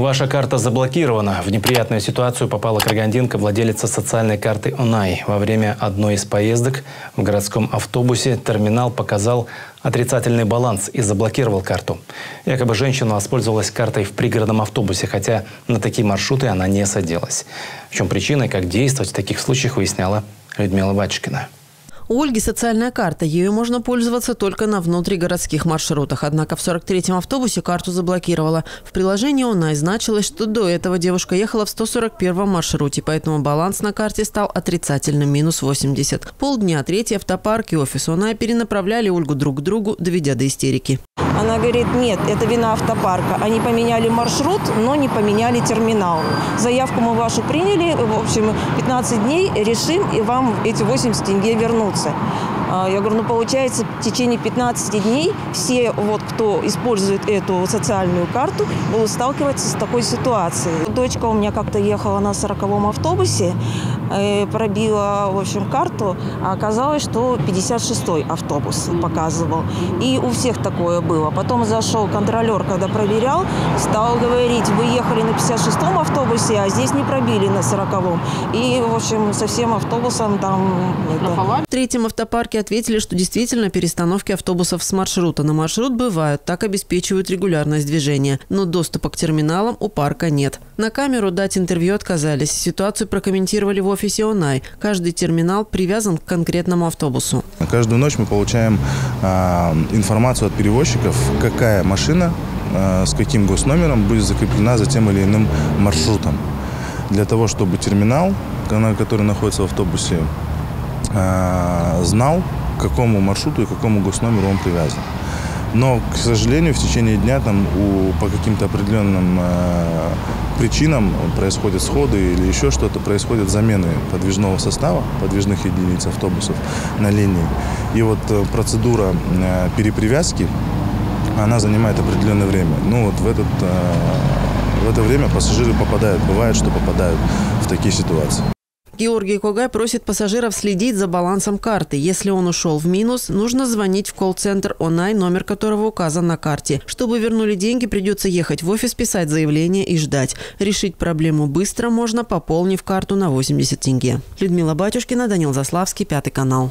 Ваша карта заблокирована. В неприятную ситуацию попала каргандинка, владелица социальной карты «Онай». Во время одной из поездок в городском автобусе терминал показал отрицательный баланс и заблокировал карту. Якобы женщина воспользовалась картой в пригородном автобусе, хотя на такие маршруты она не садилась. В чем причина и как действовать в таких случаях, выясняла Людмила Батюшкина. У Ольги социальная карта. Ею можно пользоваться только на внутригородских маршрутах. Однако в 43-м автобусе карту заблокировала. В приложении ОНАЙ значилось, что до этого девушка ехала в 141-м маршруте, поэтому баланс на карте стал отрицательным – минус 80. Полдня третий автопарк и офис ОНАЙ перенаправляли Ольгу друг к другу, доведя до истерики. Она говорит, нет, это вина автопарка. Они поменяли маршрут, но не поменяли терминал. Заявку мы вашу приняли, в общем, 15 дней решим и вам эти 80 тенге вернутся. А, я говорю, ну получается, в течение 15 дней все, вот, кто использует эту социальную карту, будут сталкиваться с такой ситуацией. Дочка у меня как-то ехала на 40-м автобусе, пробила, в общем, карту, а оказалось, что 56-й автобус показывал. И у всех такое было. Потом зашел контролер, когда проверял, стал говорить, вы ехали на 56-м автобусе, а здесь не пробили на 40-м. И, в общем, со всем автобусом там... Это... В третьем автопарке ответили, что действительно перестановки автобусов с маршрута на маршрут бывают, так обеспечивают регулярность движения. Но доступа к терминалам у парка нет. На камеру дать интервью отказались. Ситуацию прокомментировали в офисе ОНАЙ. Каждый терминал привязан к конкретному автобусу. Каждую ночь мы получаем э, информацию от перевозчиков, какая машина э, с каким госномером будет закреплена за тем или иным маршрутом. Для того, чтобы терминал, который находится в автобусе, Э, знал, к какому маршруту и к какому госномеру он привязан. Но, к сожалению, в течение дня там у, по каким-то определенным э, причинам происходят сходы или еще что-то, происходят замены подвижного состава, подвижных единиц автобусов на линии. И вот э, процедура э, перепривязки, она занимает определенное время. Ну вот в, этот, э, в это время пассажиры попадают, бывает, что попадают в такие ситуации. Георгий Когай просит пассажиров следить за балансом карты. Если он ушел в минус, нужно звонить в колл-центр ОНАЙ, номер которого указан на карте. Чтобы вернули деньги, придется ехать в офис, писать заявление и ждать. Решить проблему быстро можно, пополнив карту на 80 тенге. Людмила Батюшкина, Данил Заславский, Пятый канал.